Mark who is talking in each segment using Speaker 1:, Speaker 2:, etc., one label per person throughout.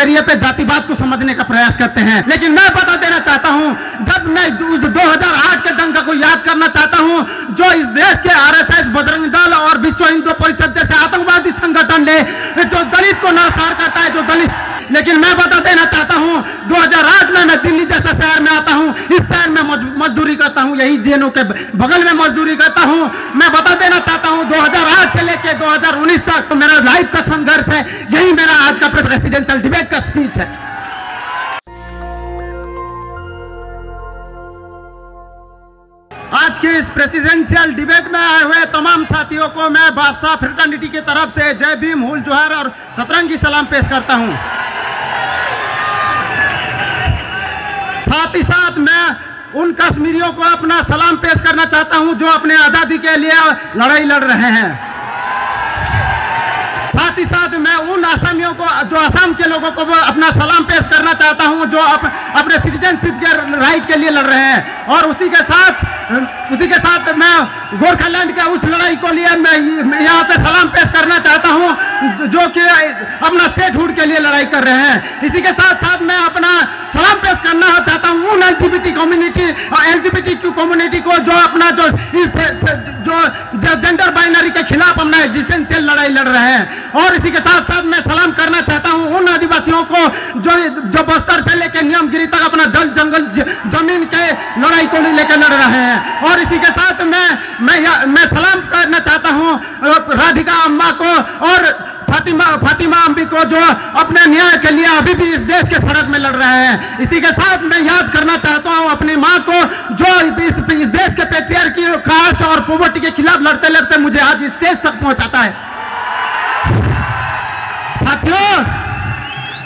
Speaker 1: ज़रिए पे जातिवाद को समझने का प्रयास करते हैं। लेकिन मैं बता देना चाहता हूँ, जब मैं उस 2008 के दंगा को याद करना चाहता हूँ, जो इस देश के आरएसएस बजरंग दल और विश्व हिंदू परिषद जैसे आतंकवादी संगठन ने, जो दलित को नरसार करता है, जो दलित, लेकिन मैं बता देना चाहता हूँ 2008 में मैं दिल्ली जैसा शहर में आता हूँ, इस शहर में मजदूरी करता हूँ, यही जेनों के बगल में मजदूरी करता हूँ। मैं बता देना चाहता हूँ 2008 से लेकर 2019 तक तो मेरा लाइफ का संघर्ष है, यही मेरा आज का प्रेसिडेंशियल डिबेट का स्पीच है। के इस प्रेसिडेंशियल डिबेट में आए हुए तमाम साथियों को मैं बादशाह फ्रिटर्निटी की तरफ़ से जय भीम, हुल जोहर और सतरंगी सलाम पेश करता हूँ। साथ ही साथ मैं उन कश्मीरियों को अपना सलाम पेश करना चाहता हूँ जो अपने आज़ादी के लिए लड़ाई लड़ रहे हैं। ही साथ मैं उन आसामियों को जो आसाम के लोगों को अपना सलाम पेश करना चाहता हूँ जो अप, अपने सिटीजनशिप के राइट के लिए लड़ रहे हैं। और उसी के साथ उसी के साथ मैं गोरखालैंड के उस लड़ाई को लिए मैं यहाँ से सलाम पेश करना चाहता हूँ जो कि अपना स्टेटहुड के लिए लड़ाई कर रहे हैं। इसी के साथ साथ मैं अपना सलाम पेश करना चाहता हूँ उन LGBT community LGBT Q community को जो अपना जो इस जो जेंडर बाइनरी के खिलाफ अपना एग्जिस्टेंशियल लड़ाई लड़ रहे हैं। और इसी के साथ साथ मैं सलाम करना चाहता हूँ उन आदिवासियों को जो जो बस्तर से लेकर नियमगिरी तक अपना जल जंगल ज, ज़मीन के लड़ाई को लेकर लड़ रहे हैं। और इसी के साथ मैं मैं मैं सलाम करना चाहता हूँ राधिका अम्मा को और फातिमा फातिमा अम्बी को जो अपने न्याय के लिए अभी भी इस देश के सड़क में लड़ रहे हैं। इसी के साथ मैं याद करना चाहता हूँ अपनी माँ को जो इस, इस देश के पेटियर की कास्ट और पोवर्टी के खिलाफ लड़ते लड़ते मुझे आज इस देश तक पहुंचाता है। साथियों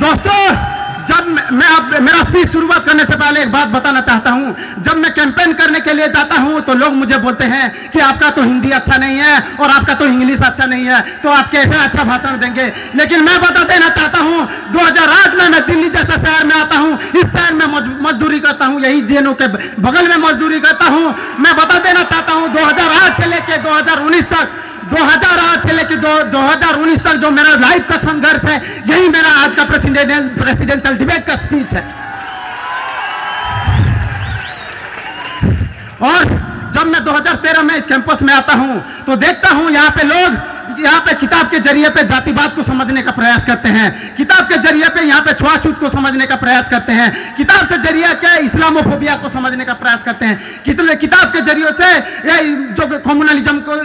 Speaker 1: दोस्तों जब मैं मेरा स्पीच शुरुआत करने से पहले एक बात बताना चाहता हूँ। जब मैं कैंपेन करने के लिए जाता हूँ तो लोग मुझे बोलते हैं कि आपका तो हिंदी अच्छा नहीं है और आपका तो इंग्लिश अच्छा नहीं है तो आप कैसे अच्छा भाषण देंगे? लेकिन मैं बता देना चाहता हूँ 2008 में मैं दिल्ली जैसा शहर में आता हूँ, इस शहर में मजदूरी करता हूँ, यही जेनों के बगल में मजदूरी करता हूँ। मैं बता देना चाहता हूँ 2008 से लेकर 2019 तक 2008 से लेकर दो 2019 तक जो मेरा लाइफ का संघर्ष है, यही मेरा आज का प्रेसिडेंशियल प्रेसिडेंशियल डिबेट का स्पीच है। और जब मैं 2013 में इस कैंपस में आता हूँ तो देखता हूँ यहाँ पे लोग यहाँ पे किताब के ज़रिए पे जातिवाद को समझने का प्रयास करते हैं। किताब के ज़रिए पे यहाँ पे छुआछूत को समझने का प्रयास करते हैं। किताब से ज़रिए के इस्लामोफोबिया को समझने का प्रयास करते हैं। कितने किताब के ज़रिए से जो कम्युनलिज्म को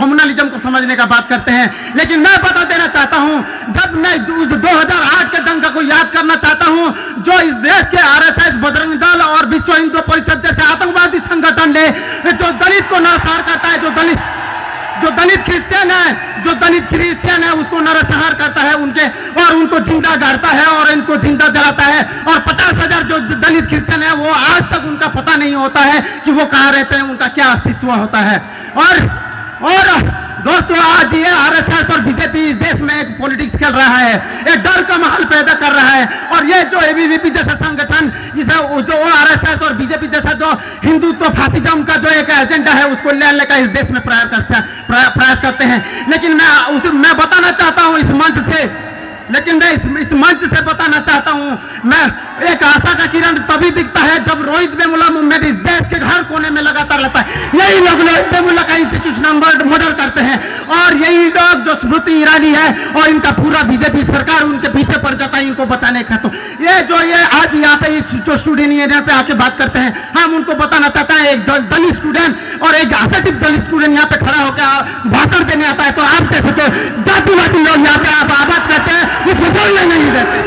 Speaker 1: कम्युनलिज्म को समझने का बात करते हैं। लेकिन मैं बता देना चाहता हूँ, जब मैं उस 2008 के दंगा को याद करना चाहता हूँ, जो इस देश के आरएसएस, बजरंग दल और विश्व हिंदू परिषद जैसे आतंकवादी संगठन ने, जो दलित को नरसंहार करता है, जो दलित जो दलित क्रिश्चियन है, जो दलित क्रिश्चियन है, उसको नरसंहार करता है उनके, और उनको ज़िंदा गाड़ता है और इनको ज़िंदा जलाता है। और पचास हज़ार जो दलित क्रिश्चियन है, वो आज तक उनका पता नहीं होता है कि वो कहाँ रहते हैं, उनका क्या अस्तित्व होता है। और और दोस्तों, आज ये आरएसएस और बीजेपी इस देश में एक पॉलिटिक्स खेल रहा है। एक डर का माहौल पैदा कर रहा है। और ये जो एबीवीपी जैसा संगठन, इसे जो आरएसएस और बीजेपी जैसा जो हिंदुत्व फासिज्म का जो एक एजेंडा है, उसको लेने का इस देश में प्रयास करते हैं प्रयास करते हैं। लेकिन मैं उस मैं बताना चाहता हूँ, इस मंच से लेकिन मैं इस, इस मंच से बताना चाहता हूँ मैं एक आशा का किरण तभी दिखता है जब रोहित वेमुला मूवमेंट इस देश के हर कोने में लगातार रहता है। यही लोग रोहित वेमुला का इंस्टीट्यूशनल मर्डर करते हैं। और यही लोग जो स्मृति ईरानी है और इनका पूरा बीजेपी सरकार उनके पीछे पड़ जाता है इनको बचाने का। तो ये जो ये आज यहाँ पे जो स्टूडेंट यूनियन पे आके बात करते हैं हम उनको बताना चाहते हैं एक दलित स्टूडेंट और एक असटिव दलित स्टूडेंट यहाँ पे खड़ा होकर भाषण देने आता है। तो आप जैसे जातिवादी लोग यहाँ पे आप आबाद करते हैं बोलने नहीं देते।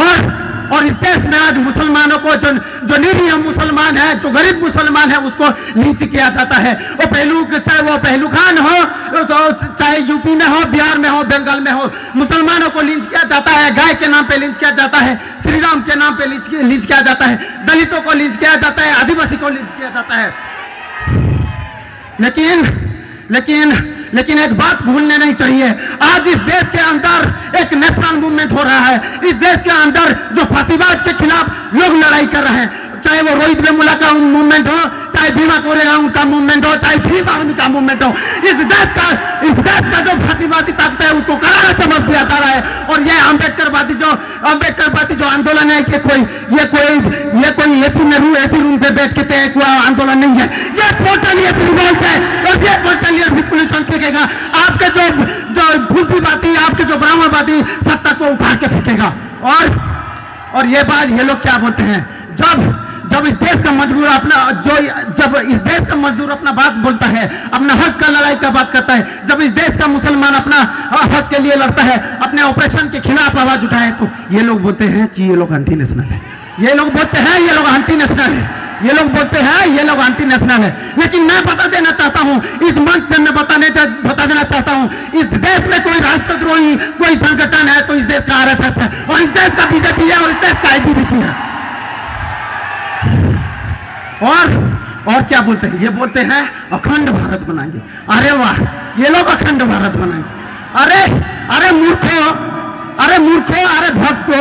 Speaker 1: और और इस देश में आज मुसलमानों को जो जो निरीह मुसलमान है, जो गरीब मुसलमान है, उसको लिंच किया जाता है। वो पहलू चाहे वो पहलू खान हो तो चाहे यूपी में हो, बिहार में हो, बंगाल में हो, मुसलमानों को लिंच किया जाता है, गाय के नाम पे लिंच किया जाता है श्री राम के नाम पे लिंच किया जाता है, दलितों को लिंच किया जाता है, आदिवासी को लिंच किया जाता है। लेकिन लेकिन लेकिन एक बात भूलने नहीं चाहिए। आज इस देश के अंदर एक नेशनल मूवमेंट हो रहा है। इस देश के अंदर जो फांसीवाद के खिलाफ लोग लड़ाई कर रहे हैं, चाहे वो रोहित वेमुला का मूवमेंट हो, चाहे भीमा कोरेगा का मूवमेंट हो, चाहे भीम आर्मी का मूवमेंट हो, इस देश का, इस देश का जो फांसीवादी ताकत है, उसको करारा चमक दिया जा रहा है। और यह अम्बेडकरवादी जो पार्टी जो आंदोलन है, ये कोई ये कोई ये कोई एसी में रूम एसी रूम पे बैठ के तय हुआ आंदोलन नहीं है। ये स्पोर्टनियस रिवोल्ट है, और ये स्पोर्टनियस रिवोल्यूशन फेंकेगा आपके जो जो पूंजीवादी आपके जो ब्राह्मणवादी सत्ता को उखाड़ के फेंकेगा। और और ये बात ये लोग क्या बोलते हैं? जब जब इस देश का मजदूर अपना, जो जब इस देश का मजदूर अपना बात बोलता है, अपना हक का लड़ाई का बात करता है, जब इस देश का मुसलमान अपना हक के लिए लड़ता है, अपने ऑपरेशन के खिलाफ आवाज़ उठाए तो ये लोग बोलते हैं कि ये लोग एंटी नेशनल है। ये लोग बोलते हैं, ये लोग एंटी नेशनल है। ये लोग बोलते हैं, ये लोग एंटी नेशनल है। लेकिन मैं बता देना चाहता हूँ, इस मंच से मैं बताने बता देना चाहता हूँ, इस देश में कोई राष्ट्रद्रोही, कोई संगठन है तो इस देश का आरएसएस है, और इस देश का बीजेपी है, और इस देश का आईबीपी है। और और क्या बोलते हैं? ये बोलते हैं, अखंड भारत बनाएँगे। अरे वाह, ये लोग अखंड भारत बनाएँगे। अरे अरे मूर्खो अरे मूर्खो, अरे भक्तो,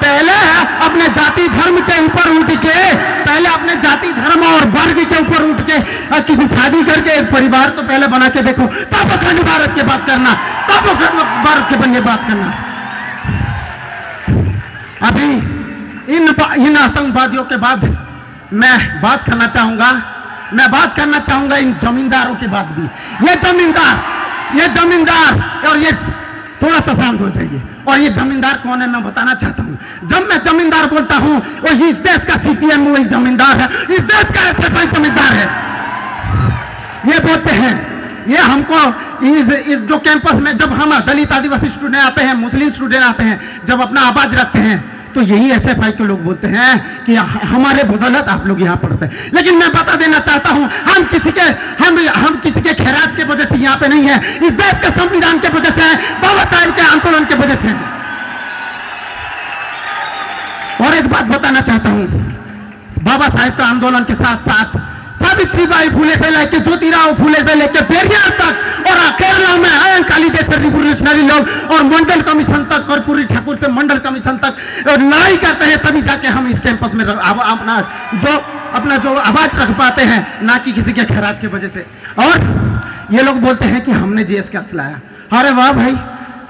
Speaker 1: पहले अपने जाति धर्म के ऊपर उठ के, पहले अपने जाति धर्म और वर्ग के ऊपर उठ के किसी शादी करके एक परिवार तो पहले बना के देखो। तब अखंड भारत की बात करना, तब अखंड भारत के बन बात करना। अभी इन इन आतंकवादियों के बाद मैं बात करना चाहूँगा मैं बात करना चाहूँगा इन जमींदारों की बात भी। ये जमींदार ये जमींदार और ये थोड़ा सा शांत हो जाइए। और ये जमींदार कौन है मैं बताना चाहता हूँ। जब मैं जमींदार बोलता हूँ वो इस देश का सीपीएम वही जमींदार है इस देश का एसएफआई जमींदार है। ये बोलते हैं ये हमको इस, इस जो कैंपस में जब हम दलित आदिवासी स्टूडेंट आते हैं मुस्लिम स्टूडेंट आते हैं जब अपना आवाज़ रखते हैं तो यही एस एफ़ आई के लोग बोलते हैं कि हमारे बदौलत आप लोग यहाँ पढ़ते हैं। लेकिन मैं बता देना चाहता हूँ, हम किसी के, हम हम किसी के खैरात के वजह से यहाँ पे नहीं है। इस देश के संविधान के वजह से है, बाबा साहेब के आंदोलन के वजह से है। और एक बात बताना चाहता हूँ, बाबा साहेब का आंदोलन के साथ साथ सावित्रीबाई फूले से लेकर ज्योतिराव, फूले से लेकर पेरियार तक। और केरला में आयन काली जैसे रिवोल्यूशनरी लोग और मंडल कमीशन तक कर्पूरी ठाकुर से मंडल कमीशन तक। लड़ाई करते हैं, तभी जाके हम इस कैंपस में अपना जो अपना जो आवाज़ रख पाते हैं, ना कि किसी के खैरात की वजह से। और ये लोग बोलते हैं कि हमने जीएस कैस लाया। अरे वाह भाई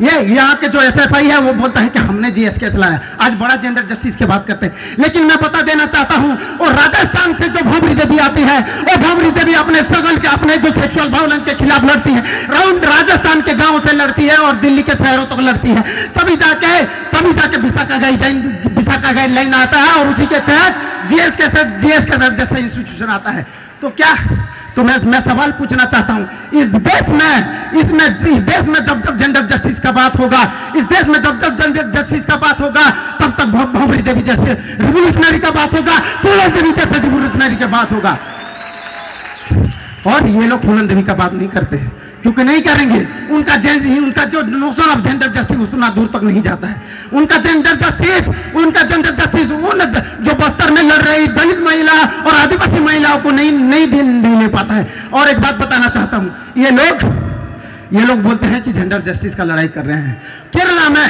Speaker 1: ये, यहाँ के जो एसएफआई है, वो बोलता है कि हमने जीएस केस लाया। आज बड़ा जेंडर जस्टिस की बात करते हैं। लेकिन मैं बता देना चाहता हूँ, और राजस्थान से जो भवरी देवी आती है वो भवरी देवी अपने स्ट्रगल के, अपने जो सेक्सुअल वायलेंस के खिलाफ लड़ती है राउंड राजस्थान के गाँव से लड़ती है, और दिल्ली के शहरों तक तो लड़ती है। तभी जाके तभी जाके विशाखा गाइडलाइन विशाखा गाइडलाइन आता है, और उसी के तहत जीएस के साथ जीएस के साथ जैसा इंस्टीट्यूशन आता है। तो क्या तो मैं मैं सवाल पूछना चाहता हूँ। इस देश में इसमें इस देश में जब जब जेंडर जस्टिस का बात होगा, इस देश में जब जब जेंडर जस्टिस का बात होगा, तब तक भवरी देवी जैसे रिवोल्यूशनरी का बात होगा फूलन देवी जैसे रिवोल्यूशनरी का बात होगा। और ये लोग फूलन देवी का बात नहीं करते। हैं क्योंकि नहीं करेंगे। उनका उनका जो नोशन ऑफ़ जेंडर जस्टिस उतना दूर तक नहीं जाता है। उनका जेंडर जस्टिस उनका जेंडर जस्टिस उन जो बस्तर में लड़ रही दलित महिला और आदिवासी महिलाओं को नहीं नहीं ले पाता है। और एक बात बताना चाहता हूँ, ये लोग ये लोग बोलते हैं कि जेंडर जस्टिस का लड़ाई कर रहे हैं। केरला में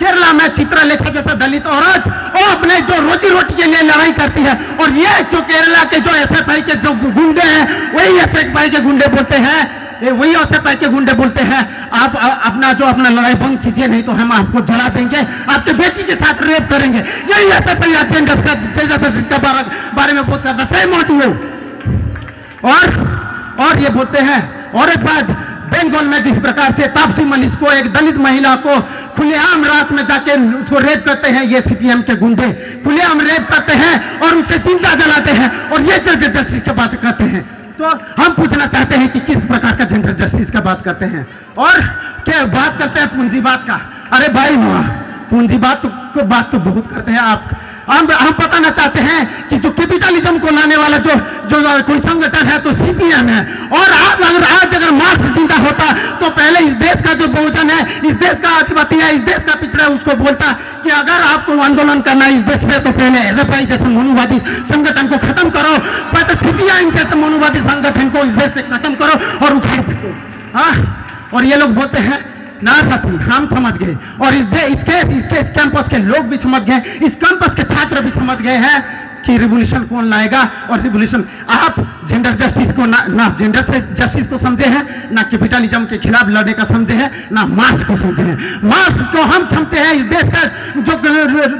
Speaker 1: केरला में चित्रलेखा जैसा दलित औरत, वो अपने जो रोजी रोटी के लिए लड़ाई करती है, और ये जो केरला के जो एस के जो गुंडे हैं, वही एस के गुंडे बोलते हैं ये वही पर के गुंडे बोलते हैं आप आ, अपना जो अपना लड़ाई बंद कीजिए नहीं तो हम आपको जला देंगे आपके बेटी के साथ रेप करेंगे। यही ऐसे के बारे में बोलते हैं सही मोटिव और और ये बोलते हैं और एक बात बंगाल में जिस प्रकार से तापसी मलिक को एक दलित महिला को खुलेआम रात में जाके उसको रेप करते हैं ये सीपीएम के गुंडे खुलेआम रेप करते हैं और उसके चिंता जलाते हैं और ये जस्टिस की बात करते हैं। तो हम पूछना चाहते हैं कि किस प्रकार का जेंडर जस्टिस का बात करते हैं? और क्या बात करते हैं पूंजीवाद का? अरे भाई पूंजीवाद तो को बात तो बहुत करते हैं आप। हम हम बताना चाहते हैं कि जो कैपिटलिज्म को लाने वाला जो जो कोई संगठन है तो सीपीएम है। और आज अगर आज अगर मार्क्स ज़िंदा होता तो पहले इस देश का जो बहुजन है, इस देश का अधिपति है, इस देश का पिछड़ा उसको बोलता कि अगर आपको आंदोलन करना है इस देश में तो पहले एसएफआई जैसे मनुवादी संगठन को खत्म करो। सीपीआई जैसे मनुवादी संगठन को इस से खत्म करो और उखाड़ फेंको। हाँ? और ये लोग बोलते हैं ना साथी हम समझ गए। और इस दे, इसके इसके इस कैंपस के लोग भी समझ गए इस कैंपस के छात्र भी समझ गए हैं कि रिवोल्यूशन कौन लाएगा और रिवोल्यूशन आप जेंडर जस्टिस को ना ना जेंडर जस्टिस को समझे हैं ना कैपिटलिज्म के खिलाफ लड़ने का समझे हैं ना मार्क्स को समझे हैं। मार्क्स को हम समझे हैं इस देश का जो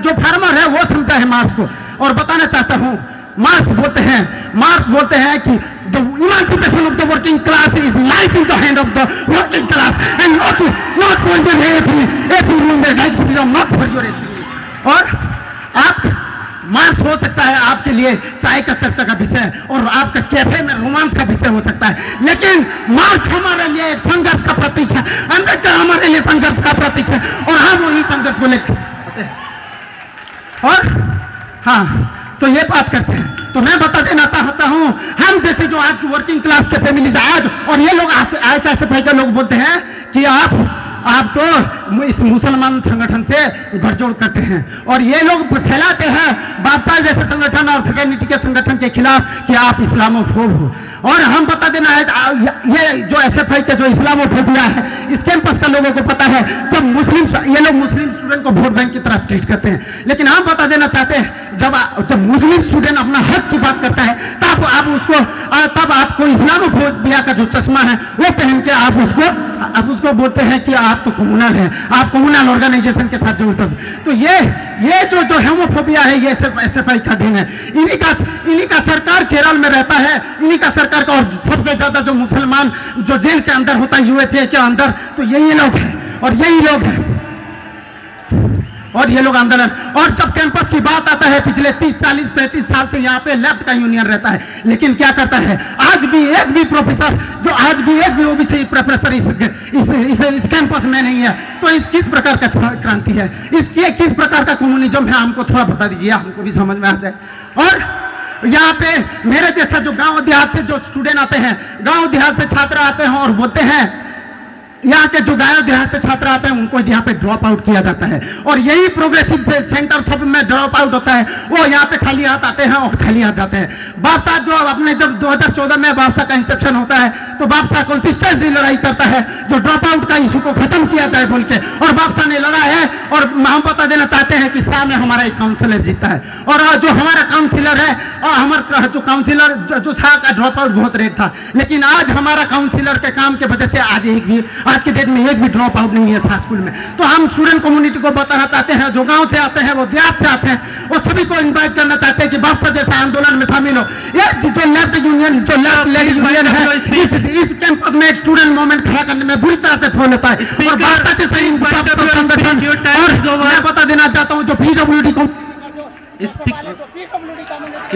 Speaker 1: जो फार्मर है वो समझा है मार्क्स को। और बताना चाहता हूँ मार्क्स बोलते हैं, मार्क्स बोलते हैं कि the emancipation of the working class is lies in the hand of the working class and not not for your AC AC room में right to freedom not for your AC और आप, marks हो सकता है आपके लिए चाय का चर्चा का विषय और आपका कैफ़े में रोमांस का विषय हो सकता है। लेकिन मार्क्स हमारे लिए संघर्ष का प्रतीक है। अंबेडकर हमारे लिए संघर्ष का प्रतीक है और हम वही संघर्ष को लेकर और हाँ तो ये बात करते हैं। तो मैं बता देना चाहता हूँ, हम जैसे जो आज वर्किंग क्लास के फैमिली आज, और ये लोग ऐसे ऐसे भाई लोग बोलते हैं कि आप आप तो इस मुसलमान संगठन से गठजोड़ करते हैं। और ये लोग फैलाते हैं बादशाह जैसे संगठन और फ्रेटर्निटी के संगठन के खिलाफ कि आप इस्लामोफोब हो। और हम बता देना है ये जो एस एफ़ आई का जो इस्लामोफोबिया है, इस कैंपस का लोगों को पता है, जब मुस्लिम ये लोग मुस्लिम स्टूडेंट को वोट बैंक की तरफ़ ट्रीट करते हैं। लेकिन हम बता देना चाहते हैं, जब जब मुस्लिम स्टूडेंट अपना हक की बात करता है तब आप उसको तब आपको इस्लामोफोबिया का जो चश्मा है, वो पहन के आप उसको आप उसको बोलते हैं कि आप तो कम्युनल हैं, आप कम्युनल ऑर्गेनाइजेशन के साथ जुड़ते तो ये ये जो जो हेमोफोबिया है, ये सिर्फ़ एस एफ़ आई का दिन है। इन्हीं का इन्हीं का सरकार केरल में रहता है, इन्हीं का सरकार का, और सबसे ज़्यादा जो मुसलमान जो जेल के अंदर होता है यूएपीए के अंदर तो यही लोग हैं, और यही लोग हैं। और ये लोग आंदोलन। और जब कैंपस की बात आता है पिछले 30 40 35 साल से यहाँ पे लेफ़्ट का यूनियन रहता है। लेकिन क्या करता है? आज भी एक भी प्रोफेसर जो आज भी एक भी ओबीसी प्रोफेसर इस इस, इस, इस कैंपस में नहीं है तो इस किस प्रकार का क्रांति है? इसकी किस प्रकार का कम्युनिज्म है? हमको थोड़ा बता दीजिए हमको भी समझ में आ जाए। और यहाँ पे मेरे जैसा जो गाँव देहात से जो स्टूडेंट आते हैं गाँव देहात से छात्र आते हैं और बोलते हैं यहाँ के जो गायों देहात से छात्र आते हैं, उनको यहाँ पे ड्रॉप आउट किया जाता है। और यही प्रोग्रेसिव से सेंटर सब में ड्रॉप आउट होता है। वो यहाँ पे खाली हाथ आते हैं और खाली हाथ जाते हैं। बादशाह जो अपने जब 2014 में बादशाह का इंसेप्शन होता है तो बादशाह कंसिस्टेंसली लड़ाई करता है, जो ड्रॉप आउट का इशू को खत्म किया जाए बोल के। और बादशाह ने लड़ा है और हम बता देना चाहते हैं कि शाह में हमारा एक काउंसिलर जीता है। और जो हमारा काउंसिलर है और हमारा जो काउंसिलर जो शाह का ड्रॉप आउट बहुत रेट था। लेकिन आज हमारा काउंसिलर के काम के वजह से आज एक भी आज के डेट में एक भी ड्रॉप आउट नहीं है शाह स्कूल में तो हम स्टूडेंट कम्युनिटी को बताना चाहते हैं जो गाँव से आते हैं वो देहात से आते हैं वो सभी को इन्वाइट करना चाहते हैं कि बादशाह जैसा आंदोलन में शामिल हो ये जो लेफ़्ट यूनियन जो लेफ़्ट यूनियन है इस, इस कैंपस में एक स्टूडेंट मूवमेंट खड़ा करने में बुरी तरह से फ़ोन होता है और बादशाह जैसे संगठन और मैं बता देना चाहता हूँ जो पीडब्ल्यूडी को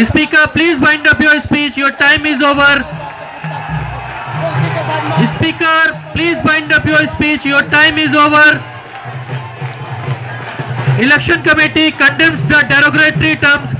Speaker 2: Speaker, please wind up your speech. Your time is over. Speaker, please wind up your speech. Your time is over. Election committee condemns the derogatory term